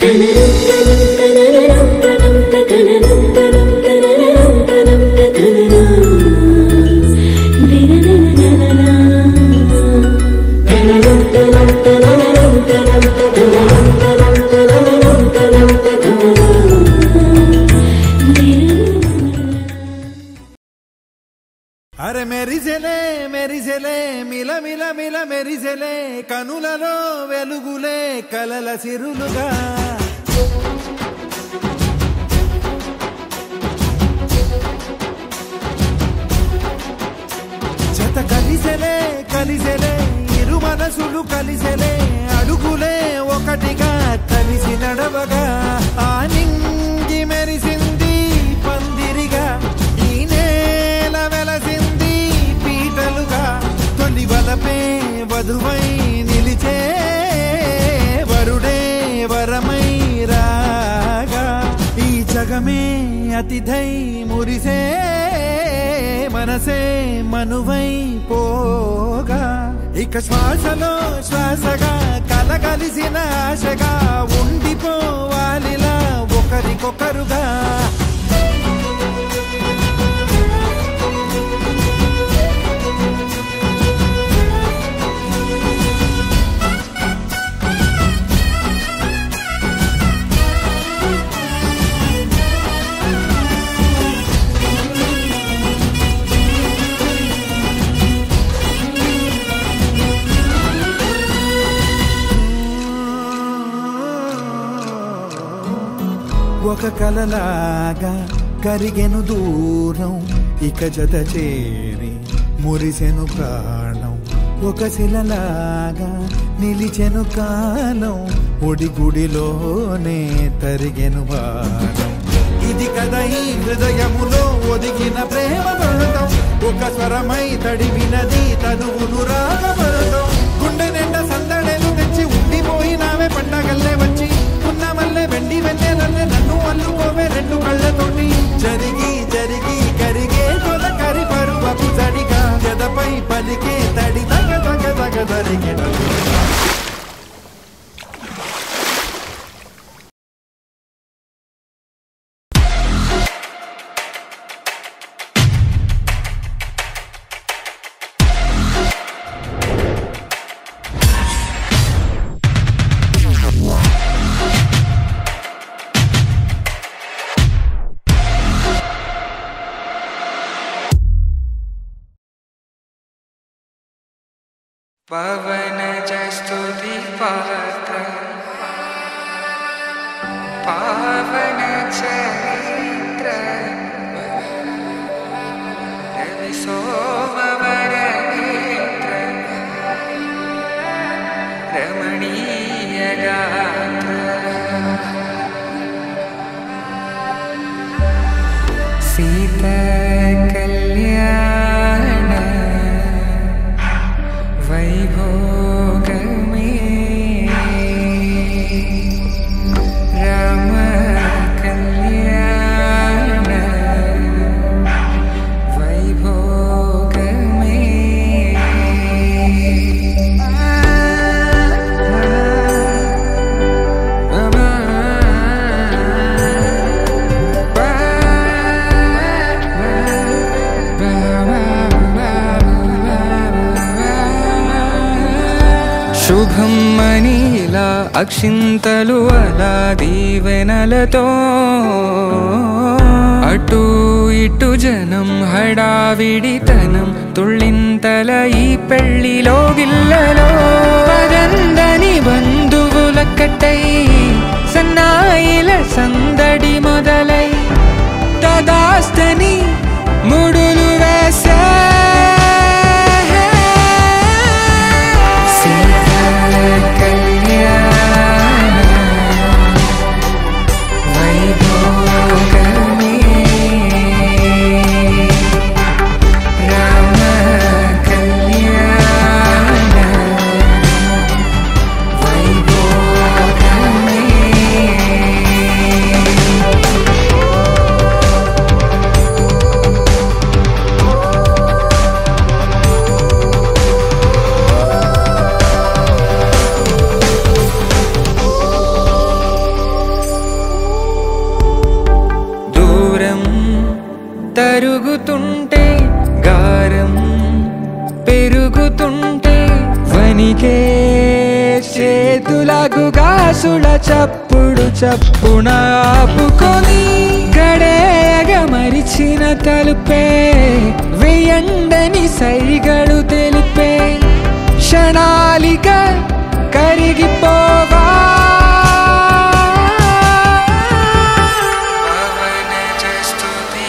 Na na na na na na. మెరిసెలే మెరిసెలే మిల మిల మిల మెరిసెలే కనులలో వెలుగులే కలల సిరులుగా. చెత కలిసెలే కలిసెలే ఇరు మనసులు కలిసెలే అడుగులే ఒకటిగా కలిసి నడవగా. ఆ నింగి మెరిసింది ఈ జగమే అతిథై మురిసే మనసే మనువై పోగా. ఇక శ్వాసలో శ్వాసగా కలగలిసిన ఆశగా ఉండిపోవాలిలా ఒకరికొకరుగా. ఒక కలలాగా కరిగెను దూరం ఇక జత చేరి మురిసెను ప్రాణం. ఒక శిలలాగా నిలిచెను కాలం ఒడిగుడిలోనే తరిగెను బాణం. ఇది కదా ఈ హృదయములో ఒదిగిన ప్రేమ ఒక స్వరమై తడివినది తనువును రాగభరతం again. पवन च स्तुति पवत पवनचरित्रिशोभवरीत्र रमणीयगात्र सीतकल्या people can mean. శుభం మనీలా అక్షింతలు అలా దీవెనలతో అటు ఇటు జనం హడావిడితనం తుళ్ళింతల ఈ పెళ్లిలో గిల్లలో పదందని బంధువుల కట్టై సన్నాయిల సందడి మొదలై తదాస్తని తిరుగుతుంటే వనికే చేతులకు కాసుల చప్పుడు చప్పున ఆపుకొని గడేగ మరిచిన తలుపే వెయ్యండని సైగడు తెలిపే క్షణాలిక కరిగిపోవా. చేస్తుంది